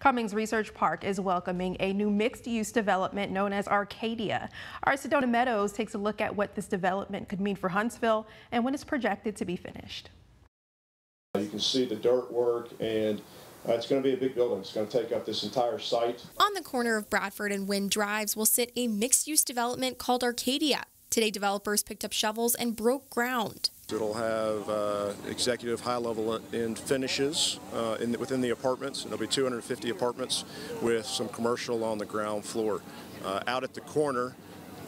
Cummings Research Park is welcoming a new mixed-use development known as Arcadia. Our Sedona Meadows takes a look at what this development could mean for Huntsville and when it's projected to be finished. You can see the dirt work and uh, it's going to be a big building. It's going to take up this entire site. On the corner of Bradford and Wynn Drives will sit a mixed-use development called Arcadia. Today, developers picked up shovels and broke ground. It'll have uh, executive high-level end finishes uh, in the, within the apartments. and There'll be 250 apartments with some commercial on the ground floor. Uh, out at the corner,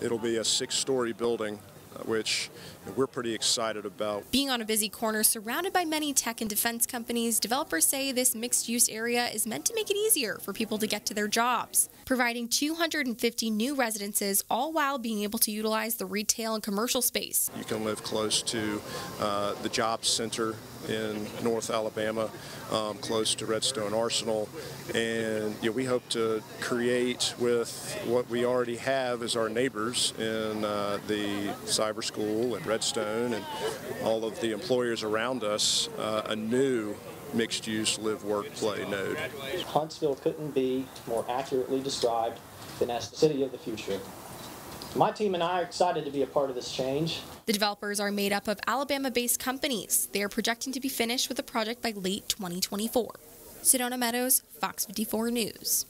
it'll be a six-story building which we're pretty excited about. Being on a busy corner surrounded by many tech and defense companies, developers say this mixed use area is meant to make it easier for people to get to their jobs, providing 250 new residences, all while being able to utilize the retail and commercial space. You can live close to uh, the job center in North Alabama, um, close to Redstone Arsenal. And you know, we hope to create with what we already have as our neighbors in uh, the cyber school and Redstone and all of the employers around us uh, a new mixed use live work play node. Huntsville couldn't be more accurately described than as the city of the future. My team and I are excited to be a part of this change. The developers are made up of Alabama-based companies. They are projecting to be finished with the project by late 2024. Sedona Meadows, Fox 54 News.